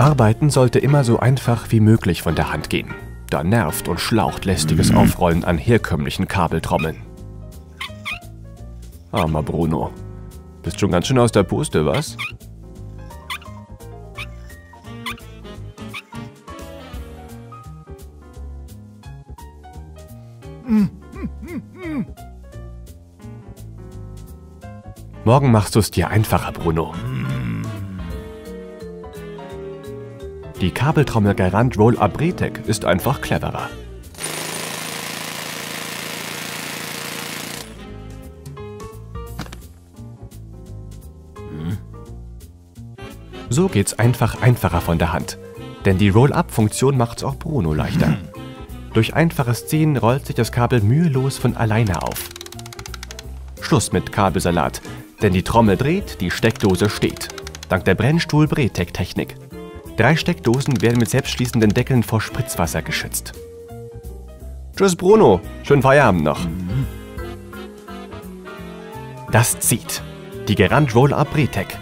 Arbeiten sollte immer so einfach wie möglich von der Hand gehen. Da nervt und schlaucht lästiges Aufrollen an herkömmlichen Kabeltrommeln. Armer Bruno. Bist schon ganz schön aus der Puste, was? Morgen machst du es dir einfacher, Bruno. Die Kabeltrommel Garant Roll-Up Bretec ist einfach cleverer. So geht's einfach einfacher von der Hand. Denn die Roll-Up-Funktion macht's auch Bruno leichter. Durch einfaches Ziehen rollt sich das Kabel mühelos von alleine auf. Schluss mit Kabelsalat, denn die Trommel dreht, die Steckdose steht. Dank der Brennstuhl-Bretec-Technik. Drei Steckdosen werden mit selbstschließenden Deckeln vor Spritzwasser geschützt. Tschüss Bruno, schönen Feierabend noch. Das zieht. Die Garant Roll-Up Bretec.